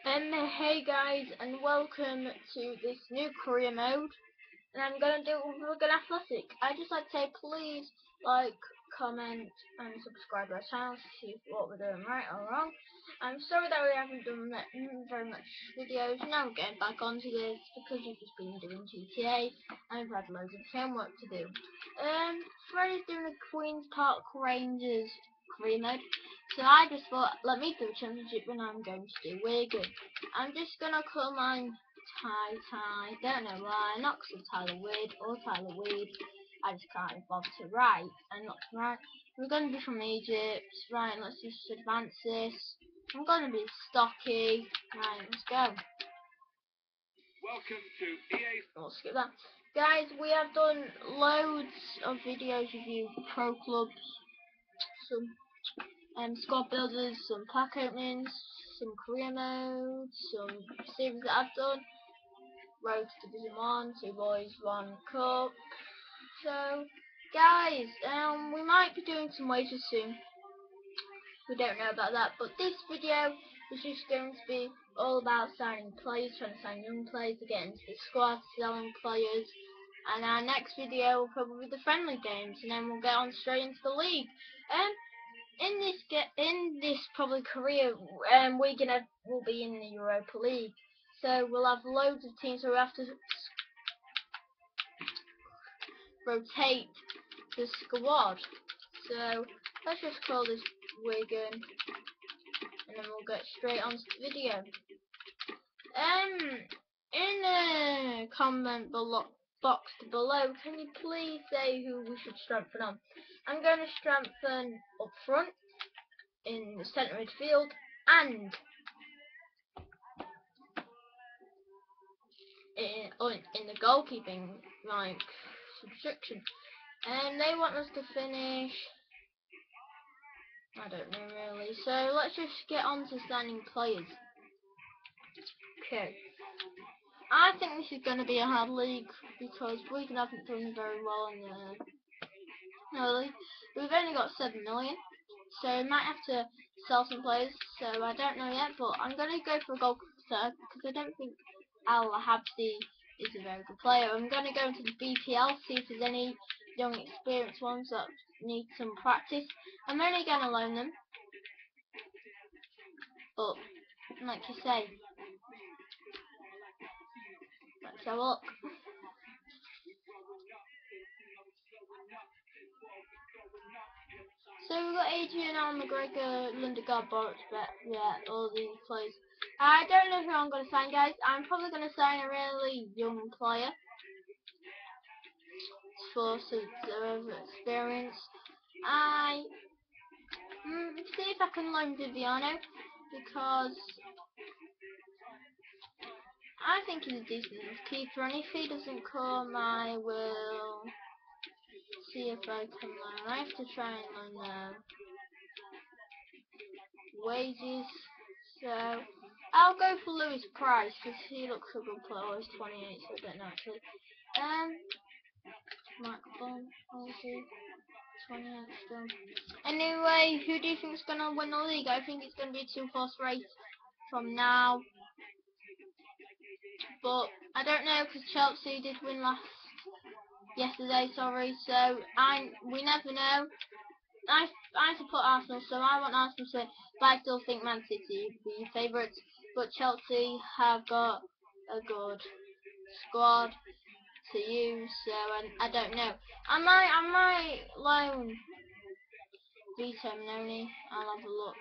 Um, hey guys, and welcome to this new career mode. And I'm gonna do Wigan Athletic. I just like to say, please like, comment, and subscribe to our channel to see what we're doing right or wrong. I'm sorry that we haven't done very much videos. Now we're getting back onto this because we've just been doing GTA and we've had loads of homework to do. Um, Freddy's doing the Queen's Park Rangers career mode. So I just thought, let me do a championship when I'm going to do Wigan. I'm just going to call mine Ty Ty, don't know why, not because of Tyler Weed or Tyler Weed. I just can't bother to write and not to write. Going to be from Egypt. Right, let's just advance this. I'm going to be stocky. Right, let's go. Welcome to EA. I'll oh, skip that. Guys, we have done loads of videos with you pro clubs, some um, squad builders, some pack openings, some career modes, some series that I've done. Road to Division 1, two boys, one cup. So, guys, um, we might be doing some wages soon. We don't know about that, but this video is just going to be all about signing players, trying to sign young players to get into the squad, selling players. And our next video will probably be the friendly games, and then we'll get on straight into the league. Um, in this get in this probably career, um, we're gonna will be in the Europa League, so we'll have loads of teams. So we have to rotate the squad. So let's just call this Wigan, and then we'll get straight on to the video. Um, in the comment below box below, can you please say who we should strengthen on? I'm going to strengthen up front, in the centre midfield, and in, in the goalkeeping like subscription. And they want us to finish. I don't know really. So let's just get on to signing players. Okay. I think this is going to be a hard league because we haven't done very well in the really. We've only got 7 million, so we might have to sell some players, so I don't know yet, but I'm going to go for a goalkeeper because I don't think Al Habsi is a very good player. I'm going to go into the BPL, see if there's any young experienced ones that need some practice. I'm only going to loan them, but like you say, look. So we've got Adrian, Al McGregor, Lindegaard, Boris, but yeah, all these players. I don't know who I'm going to sign, guys. I'm probably going to sign a really young player for some experience. I mm, see if I can loan Viviano because I think he's a decent keeper, and if he doesn't come, I will see if I can learn. I have to try and learn uh, wages. So I'll go for Lewis Price because he looks a good player. He's 28, so I don't know actually. Um, microphone, obviously. 28 still. Anyway, who do you think is going to win the league? I think it's going to be a two-horse race from now. But I don't know because Chelsea did win last yesterday, sorry. So I we never know. I I support Arsenal, so I want Arsenal to win. But I still think Man City would be favourites. But Chelsea have got a good squad to use, so I, I don't know. I might I might loan Vito Mannone. I'll have a look.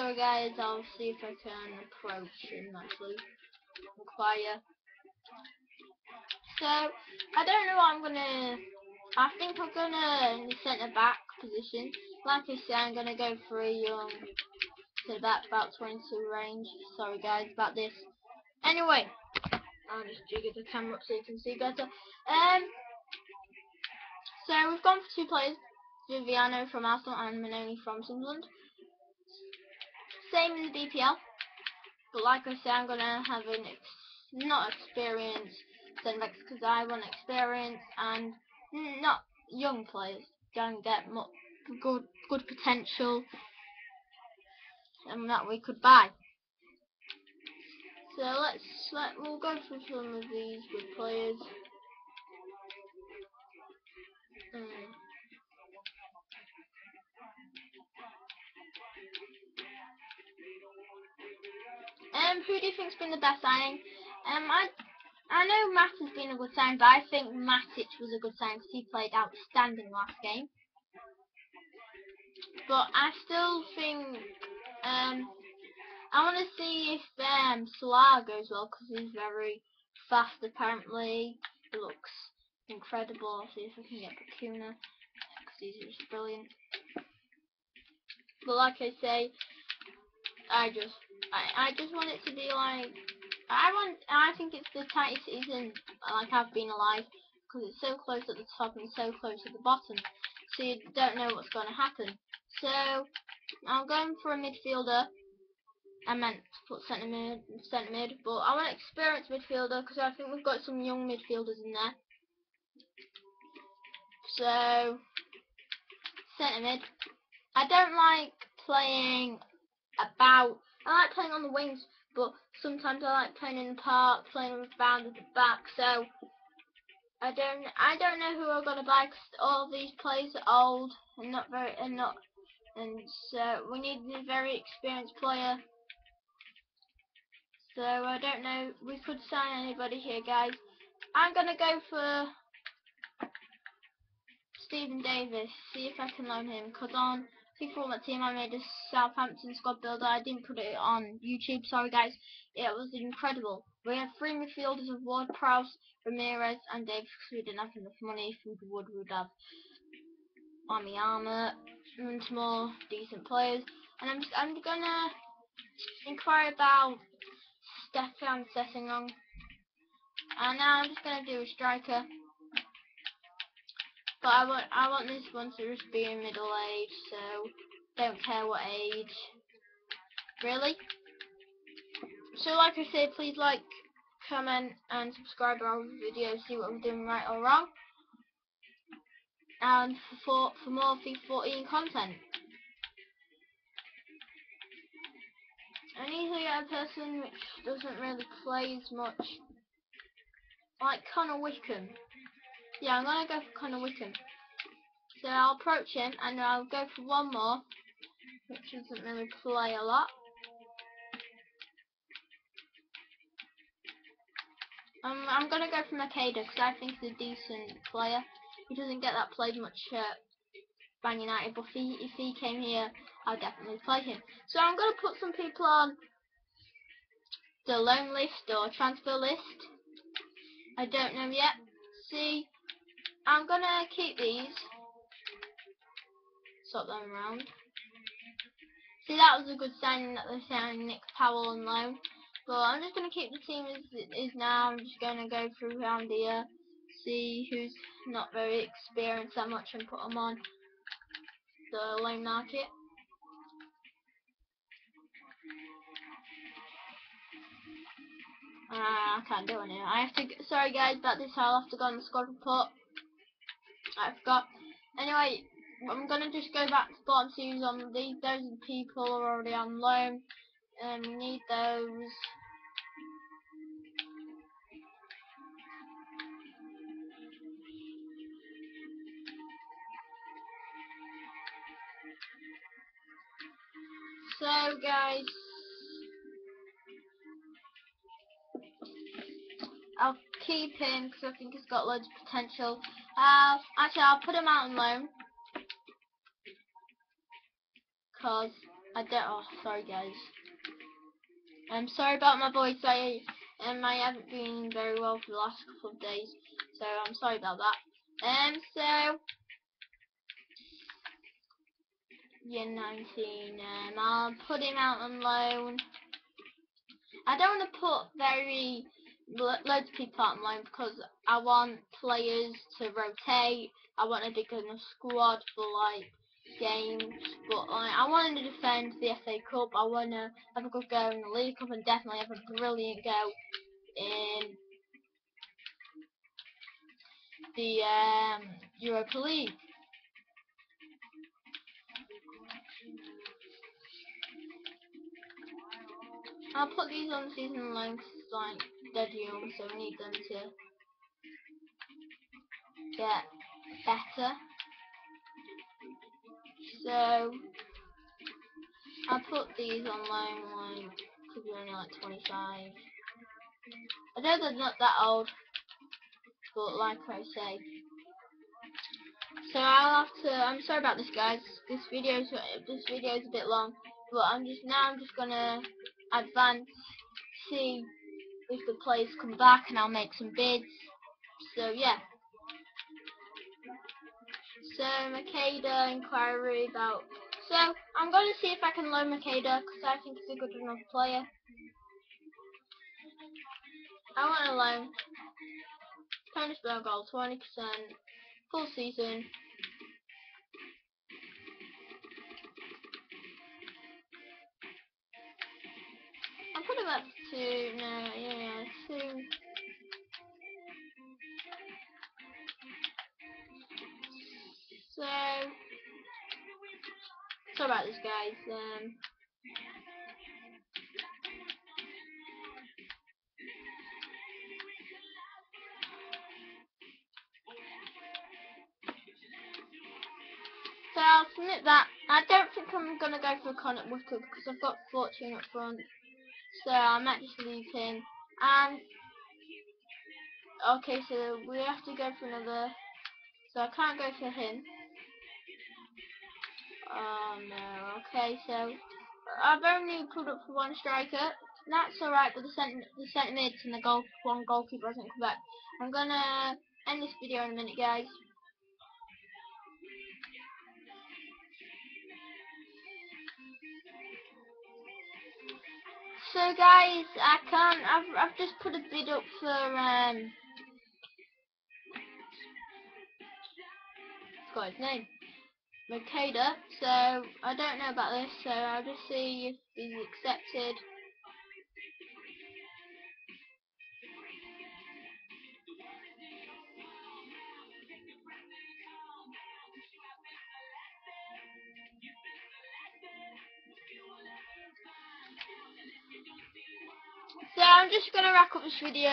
Sorry guys, I'll see if I can approach him actually. Inquire. So, I don't know what I'm gonna... I think I'm gonna, centre back position, like I said, I'm gonna go for a young to that about 22 range. Sorry guys about this. Anyway, I'll just jiggle the camera up so you can see better. Um, so we've gone for two players, Viviano from Arsenal and Mannone from Sunderland. Same in the BPL, but like I said, I'm gonna have an ex not experience centre backs because I want experience and not young players can get good good potential. and that we could buy. So let's let we'll go through some of these good players. Mm. Um, who do you think's been the best signing? Um, I I know Mata has been a good signing, but I think Matic was a good signing because he played outstanding last game. But I still think um I want to see if um Salah goes well because he's very fast apparently. He looks incredible. I'll see if I can get Bacuna because he's just brilliant. But like I say, I just I, I just want it to be like I want I think it's the tightest season like I've been alive because it's so close at the top and so close at the bottom so you don't know what's going to happen. So I'm going for a midfielder. I meant to put centre mid, centre mid but I want an experienced midfielder because I think we've got some young midfielders in there. So centre mid. I don't like playing about I like playing on the wings, but sometimes I like playing in the park, playing around at the back. So I don't, I don't know who I'm gonna buy because all these players are old and not very, and not, and so we need a very experienced player. So I don't know. We could sign anybody here, guys. I'm gonna go for Steven Davis. See if I can loan him. Cause on for my team. I made a Southampton squad builder. I didn't put it on YouTube. Sorry, guys. It was incredible. We had three midfielders of Ward, Prowse, Ramirez, and Davis because we didn't have enough money. If we would, have Army Armour and some more decent players. And I'm, just, I'm gonna inquire about Stefan Sessegnon. And now I'm just gonna do a striker. But I want I want this one to just be in middle age, so don't care what age. Really? So like I said, please like, comment and subscribe to our videos, see what I'm doing right or wrong. And for for more FIFA 14 content. To a person which doesn't really play as much. Like Connor Wickham. Yeah, I'm gonna go for Connor Wickham. So I'll approach him and I'll go for one more, which doesn't really play a lot. Um, I'm gonna go for Macheda because I think he's a decent player. He doesn't get that played much at Man United, but if he, if he came here, I'll definitely play him. So I'm gonna put some people on the loan list or transfer list. I don't know yet. See, I'm gonna keep these. Swap them around. See, that was a good signing that they're signing Nick Powell on loan. But I'm just gonna keep the team as it is now. I'm just gonna go through around here, see who's not very experienced that much, and put them on the loan market. Uh, I can't do now. I have to. Sorry guys about this. I'll have to go on the squad report. I forgot. Anyway, I'm gonna just go back to bottom twos on these. Those people are already on loan, and we need those. So guys, I'll keep him because I think he's got loads of potential. Uh, actually, I'll put him out on loan. Cause I don't. Oh, sorry guys. I'm sorry about my voice. I um I haven't been very well for the last couple of days, so I'm sorry about that. Um, so yeah, 19. Um, I'll put him out on loan. I don't want to put very loads of people out on loan because I want players to rotate. I want a big enough squad for like games, but like, I want to defend the FA Cup. I want to have a good go in the League Cup and definitely have a brilliant go in the um, Europa League. I'll put these on season it's like young, so we need them to get better. So I'll put these on loan like because they're only like 25. I know they're not that old, but like I say. So I'll have to. I'm sorry about this, guys. This video's this video's a bit long, but I'm just now. I'm just gonna advance, see if the players come back, and I'll make some bids. So yeah. So Macheda inquiry about. So I'm going to see if I can loan Macheda because I think he's a good enough player. I want to loan. Bonus goal 20%, full season. Up to, no, yeah, two. So, sorry about this, guys. Um, so I'll submit that. I don't think I'm gonna go for a Connor Wickham because I've got 14 up front. So I might just leave him. And okay, so we have to go for another. So I can't go for him. Oh no. Okay, so I've only pulled up for one striker. That's alright, but the centre the centre mids and the goal one goalkeeper hasn't come back. I'm gonna end this video in a minute, guys. So guys, I can't. I've I've just put a bid up for um. Got his name. Macheda, so I don't know about this, so I'll just see if he's accepted. So I'm just gonna wrap up this video.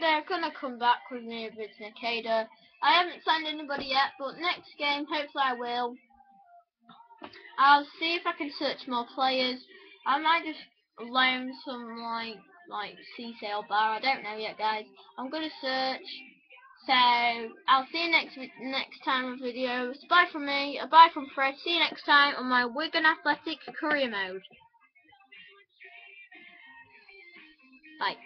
they're gonna come back with me with Macheda. I haven't signed anybody yet, but next game, hopefully I will. I'll see if I can search more players. I might just loan some like like sail bar. I don't know yet, guys. I'm gonna search. So I'll see you next next time on videos. Bye from me. Bye from Fred. See you next time on my Wigan Athletic career mode. Bye.